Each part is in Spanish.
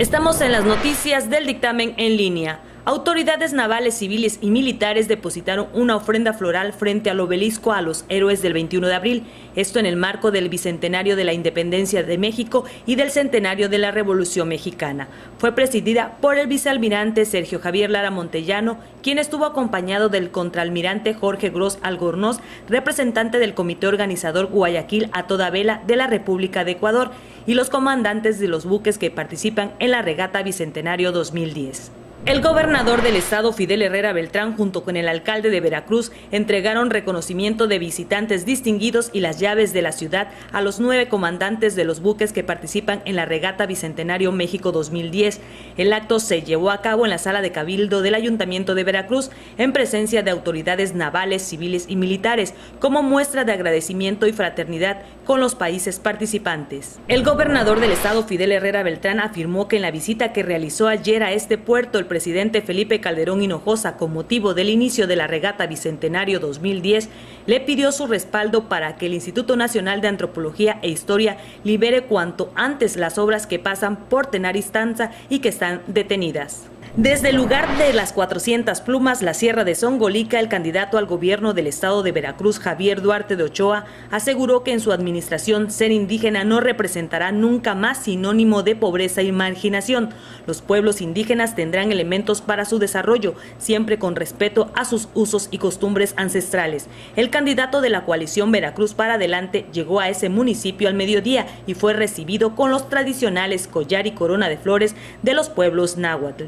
Estamos en las noticias del dictamen en línea. Autoridades navales, civiles y militares depositaron una ofrenda floral frente al obelisco a los héroes del 21 de abril, esto en el marco del bicentenario de la independencia de México y del centenario de la Revolución Mexicana. Fue presidida por el vicealmirante Sergio Javier Lara Montellano, quien estuvo acompañado del contraalmirante Jorge Gross Algornoz, representante del comité organizador Guayaquil a toda vela de la República de Ecuador, y los comandantes de los buques que participan en la regata Bicentenario 2010. El gobernador del estado, Fidel Herrera Beltrán, junto con el alcalde de Veracruz, entregaron reconocimiento de visitantes distinguidos y las llaves de la ciudad a los nueve comandantes de los buques que participan en la regata Bicentenario México 2010. El acto se llevó a cabo en la sala de cabildo del Ayuntamiento de Veracruz, en presencia de autoridades navales, civiles y militares, como muestra de agradecimiento y fraternidad con los países participantes. El gobernador del estado, Fidel Herrera Beltrán, afirmó que en la visita que realizó ayer a este puerto, el presidente Felipe Calderón Hinojosa, con motivo del inicio de la regata Bicentenario 2010, le pidió su respaldo para que el Instituto Nacional de Antropología e Historia libere cuanto antes las obras que pasan por Tenaristanza y que están detenidas. Desde el lugar de las 400 plumas, la Sierra de Songolica, el candidato al gobierno del estado de Veracruz, Javier Duarte de Ochoa, aseguró que en su administración ser indígena no representará nunca más sinónimo de pobreza y marginación. Los pueblos indígenas tendrán elementos para su desarrollo, siempre con respeto a sus usos y costumbres ancestrales. El candidato de la coalición Veracruz para adelante llegó a ese municipio al mediodía y fue recibido con los tradicionales collar y corona de flores de los pueblos náhuatl.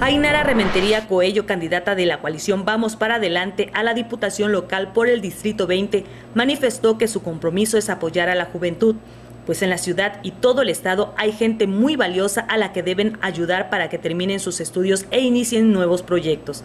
Ainara Rementería Coello, candidata de la coalición Vamos para Adelante a la Diputación Local por el Distrito 20, manifestó que su compromiso es apoyar a la juventud, pues en la ciudad y todo el estado hay gente muy valiosa a la que deben ayudar para que terminen sus estudios e inicien nuevos proyectos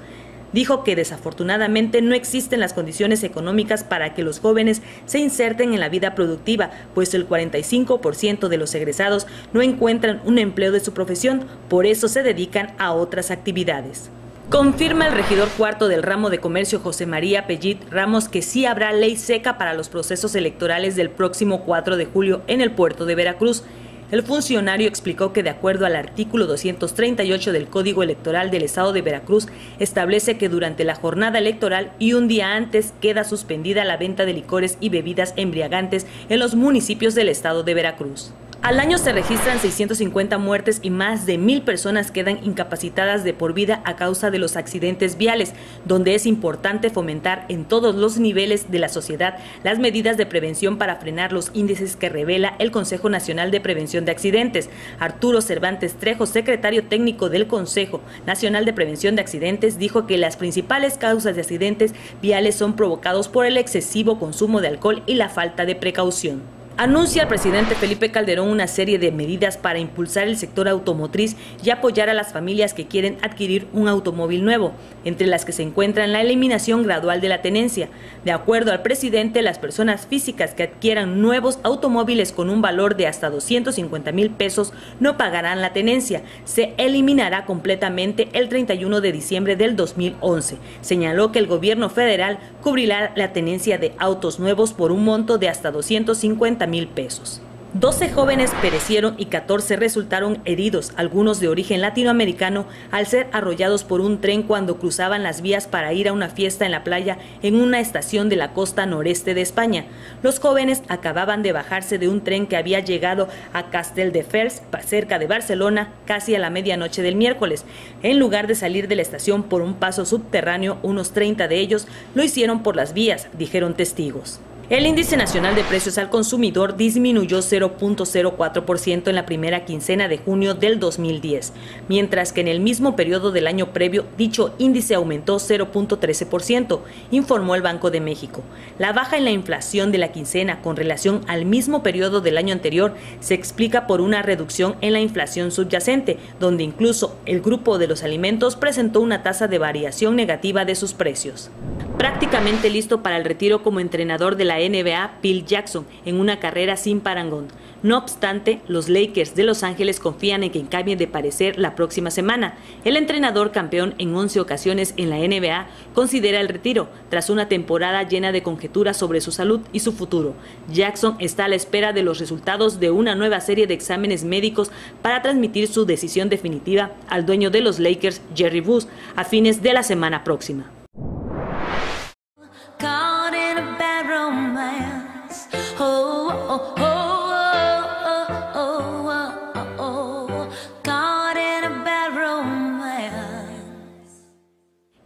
dijo que desafortunadamente no existen las condiciones económicas para que los jóvenes se inserten en la vida productiva, pues el 45% de los egresados no encuentran un empleo de su profesión, por eso se dedican a otras actividades. Confirma el regidor cuarto del ramo de comercio José María Pellit Ramos que sí habrá ley seca para los procesos electorales del próximo 4 de julio en el puerto de Veracruz. El funcionario explicó que de acuerdo al artículo 238 del Código Electoral del Estado de Veracruz, establece que durante la jornada electoral y un día antes queda suspendida la venta de licores y bebidas embriagantes en los municipios del Estado de Veracruz. Al año se registran 650 muertes y más de mil personas quedan incapacitadas de por vida a causa de los accidentes viales, donde es importante fomentar en todos los niveles de la sociedad las medidas de prevención para frenar los índices que revela el Consejo Nacional de Prevención de Accidentes. Arturo Cervantes Trejo, secretario técnico del Consejo Nacional de Prevención de Accidentes, dijo que las principales causas de accidentes viales son provocados por el excesivo consumo de alcohol y la falta de precaución. Anuncia el presidente Felipe Calderón una serie de medidas para impulsar el sector automotriz y apoyar a las familias que quieren adquirir un automóvil nuevo, entre las que se encuentran la eliminación gradual de la tenencia. De acuerdo al presidente, las personas físicas que adquieran nuevos automóviles con un valor de hasta 250 mil pesos no pagarán la tenencia. Se eliminará completamente el 31 de diciembre del 2011. Señaló que el gobierno federal cubrirá la tenencia de autos nuevos por un monto de hasta 250 mil pesos. 12 jóvenes perecieron y 14 resultaron heridos, algunos de origen latinoamericano, al ser arrollados por un tren cuando cruzaban las vías para ir a una fiesta en la playa en una estación de la costa noreste de España. Los jóvenes acababan de bajarse de un tren que había llegado a Casteldefels, cerca de Barcelona, casi a la medianoche del miércoles. En lugar de salir de la estación por un paso subterráneo, unos 30 de ellos lo hicieron por las vías, dijeron testigos. El índice nacional de precios al consumidor disminuyó 0.04% en la primera quincena de junio del 2010, mientras que en el mismo periodo del año previo dicho índice aumentó 0.13%, informó el Banco de México. La baja en la inflación de la quincena con relación al mismo periodo del año anterior se explica por una reducción en la inflación subyacente, donde incluso el grupo de los alimentos presentó una tasa de variación negativa de sus precios. Prácticamente listo para el retiro como entrenador de la NBA, Phil Jackson, en una carrera sin parangón. No obstante, los Lakers de Los Ángeles confían en que cambie de parecer la próxima semana. El entrenador campeón en 11 ocasiones en la NBA considera el retiro tras una temporada llena de conjeturas sobre su salud y su futuro. Jackson está a la espera de los resultados de una nueva serie de exámenes médicos para transmitir su decisión definitiva al dueño de los Lakers, Jerry Buss, a fines de la semana próxima.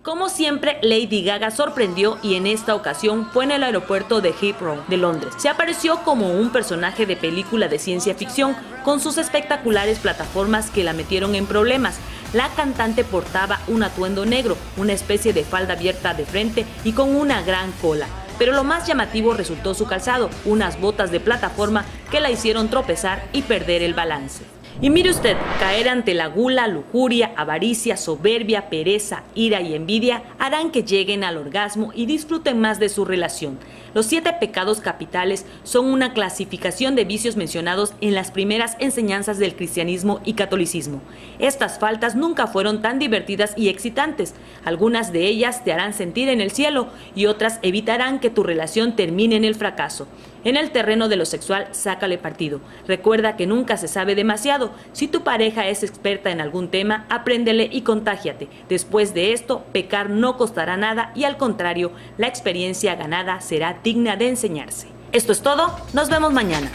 Como siempre, Lady Gaga sorprendió y en esta ocasión fue en el aeropuerto de Heathrow de Londres. Se apareció como un personaje de película de ciencia ficción con sus espectaculares plataformas que la metieron en problemas. La cantante portaba un atuendo negro, una especie de falda abierta de frente y con una gran cola. Pero lo más llamativo resultó su calzado, unas botas de plataforma que la hicieron tropezar y perder el balance. Y mire usted, caer ante la gula, lujuria, avaricia, soberbia, pereza, ira y envidia harán que lleguen al orgasmo y disfruten más de su relación. Los siete pecados capitales son una clasificación de vicios mencionados en las primeras enseñanzas del cristianismo y catolicismo. Estas faltas nunca fueron tan divertidas y excitantes. Algunas de ellas te harán sentir en el cielo y otras evitarán que tu relación termine en el fracaso. En el terreno de lo sexual, sácale partido. Recuerda que nunca se sabe demasiado. Si tu pareja es experta en algún tema, apréndele y contágiate. Después de esto, pecar no costará nada y al contrario, la experiencia ganada será digna de enseñarse. Esto es todo, nos vemos mañana.